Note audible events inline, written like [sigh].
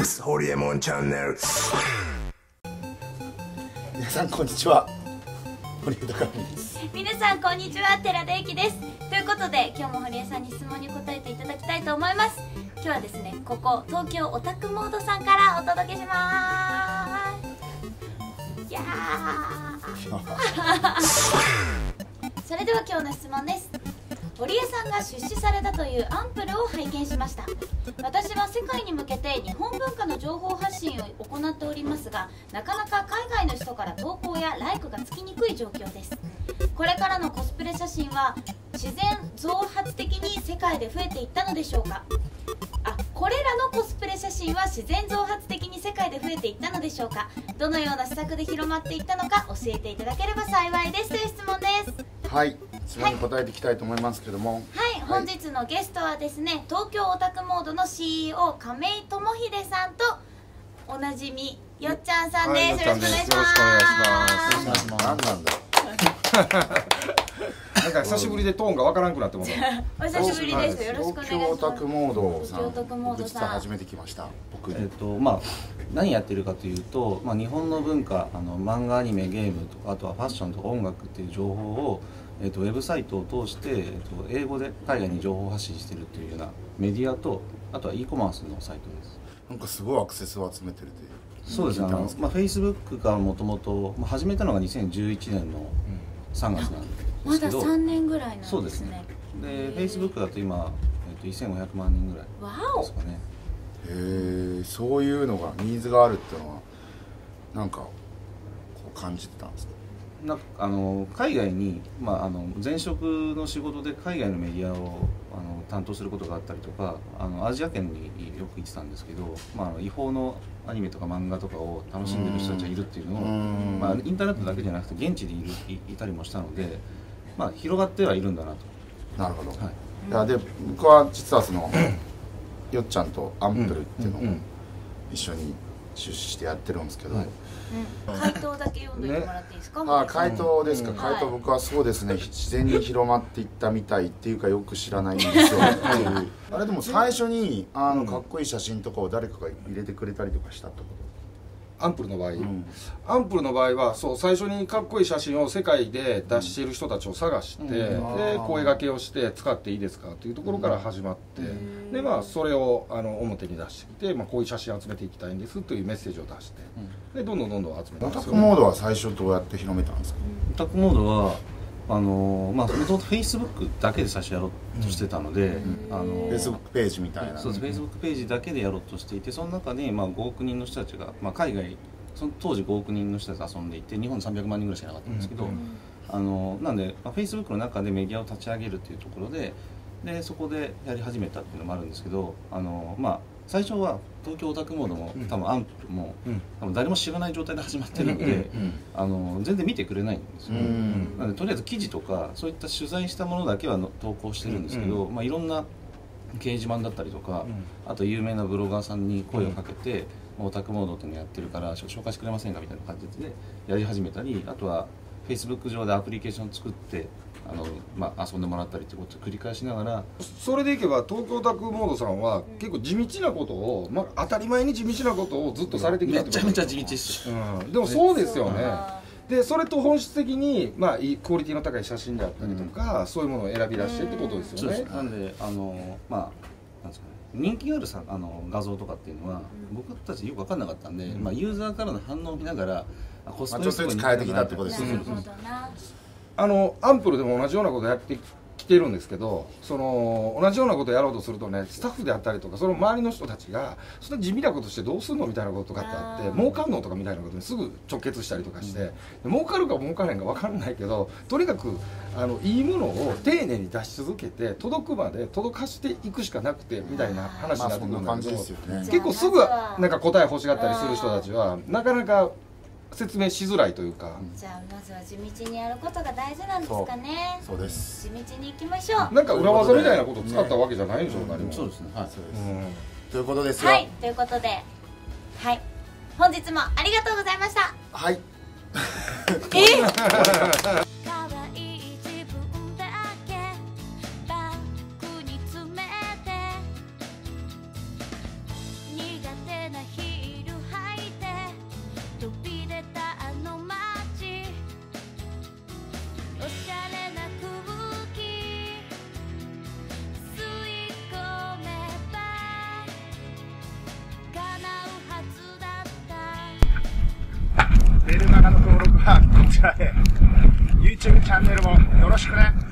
ですホリエモンチャンネル。皆さんこんにちは。堀江貴文です。皆さんこんにちは寺田由紀です。ということで今日も堀江さんに質問に答えていただきたいと思います。今日はですねここ東京オタクモードさんからお届けします。いやー。[laughs] それでは今日の質問です堀江さんが出資されたというアンプルを拝見しました。私は世界に向けて日本文化の情報発信を行っておりますがなかなか海外の人から投稿やライクがつきにくい状況です。これからのコスプレ写真は自然増発的に世界で増えていったのでしょうか？あこれらのコスプレ写真は自然増発的に世界で増えていったのでしょうか？どのような施策で広まっていったのか教えていただければ幸いです。という質問です。はい。質問に答えてい。きたいと思いますけども、はい、本日のゲストはですね東京オタクモードの CEO 亀井智秀さんとおなじみよっちゃんさんです、はいよろしくお願いしよろしくお願いします。ます何なんだ [laughs] なんか久しぶりでトーンがわからんくなっても [laughs] お久しぶりです。よろしくお願いします。東京オタクモードさん東京オタクモードさん。僕実は初めて来ました僕えっとまあ、何やってるかというと、まあ、日本の文化あの漫画アニメゲームとかあとはファッションとか音楽っていう情報を、えっと、ウェブサイトを通して、えっと、英語で海外に情報発信してるというようなメディアとあとは e コマースのサイトです。なんかすごいアクセスを集めてるってそうですね。あ聞いたんです、けのまあ、Facebook がもともとまあ始めたのが2011年の3月なんで。ますだけど3年ぐらいなんですね。そうですね。で Facebook だと今、えっと、1500万人ぐらいわですかね。へえそういうのがニーズがあるっていうのはなんかこう感じてたんですか？なんかあの海外に、まあ、あの前職の仕事で海外のメディアをあの担当することがあったりとかあのアジア圏によく行ってたんですけど、まあ違法のアニメとか漫画とかを楽しんでる人たちがいるっていうのを、うん。まあ、インターネットだけじゃなくて現地でいるいいたりもしたので、まあ、広がってはいるんだなと。なるほど、はい。いやで僕は実はそのよっちゃんとアンプルっていうのを一緒に出資してやってるんですけど、はい。うん、回答だけ読んでもらっていいですか、あ回答ですか、うん。回答僕はそうですね。自然に広まっていったみたいっていうかよく知らないんですよあれでも最初にあのかっこいい写真とかを誰かが入れてくれたりとかしたってこアンプルの場合、と、うん。アンプルの場合はそう最初にかっこいい写真を世界で出している人たちを探して、うん。で声掛けをして使っていいですかというところから始まって、んでまあそれをあの表に出してきて、まあ、こういう写真集めていきたいんですというメッセージを出して、でどんどんどんどん集めてオタクモードは最初どうやって広めたんですか、オタクモードはあのまあもともと Facebook だけで最初やろうとしてたので、あのフェイスブックページみたいな。そうです、Facebook ページだけでやろうとしていてその中に、まあ、5億人の人たちが、まあ、海外その当時5億人の人たちが遊んでいて日本300万人ぐらいしかなかったんですけど、うん。あのなんで、まあ、Facebook の中でメディアを立ち上げるっていうところででそこでやり始めたっていうのもあるんですけどあの、まあ、最初は東京オタクモードも多分アンプルも、うん。多分誰も知らない状態で始まってるので、うんあの全然見てくれないんですよ、うんなのでとりあえず記事とかそういった取材したものだけはの投稿してるんですけど、まあ、いろんな掲示板だったりとか、あと有名なブロガーさんに声をかけて、まあオタクモードっていうのやってるから紹介してくれませんかみたいな感じでやり始めたりあとは Facebook 上でアプリケーション作ってあの、まあ、遊んでもらったりってことを繰り返しながら。それでいけば東京オタクモードさんは結構地道なことを、まあ、当たり前に地道なことをずっとされてきたってことめちゃめちゃ地道ですよ。うん、でもそうですよね。あでそれと本質的に、まあ、いいクオリティの高い写真であったりとか、そういうものを選び出してってことですよね。なんであのまあなんですかね。人気があるさあの画像とかっていうのは、僕たちよく分かんなかったんで、まあ、ユーザーからの反応を見ながらあコスプレまあちょっとずつ変えてきたってことーですあのアンプルでも同じようなことやってきてるんですけどその同じようなことやろうとするとねスタッフであったりとかその周りの人たちがそんな地味なことしてどうすんのみたいなこととかってあって儲かんのとかみたいなことにすぐ直結したりとかして、で儲かるか儲からへんか分かんないけどとにかくあのいいものを丁寧に出し続けて届くまで届かしていくしかなくてみたいな話になってくるんだけど、まあね。結構すぐなんか答え欲しがったりする人たちはなかなか説明しづらいというか。じゃあまずは地道にやることが大事なんですかね。そう。です。地道に行きましょう。なんか裏技みたいなことを使ったわけじゃないでしょ、何も。そうですね。はい。そうです、うん。ということですよ。はい。ということで。はい。本日もありがとうございました。はい。え？YouTube チャンネルもよろしくね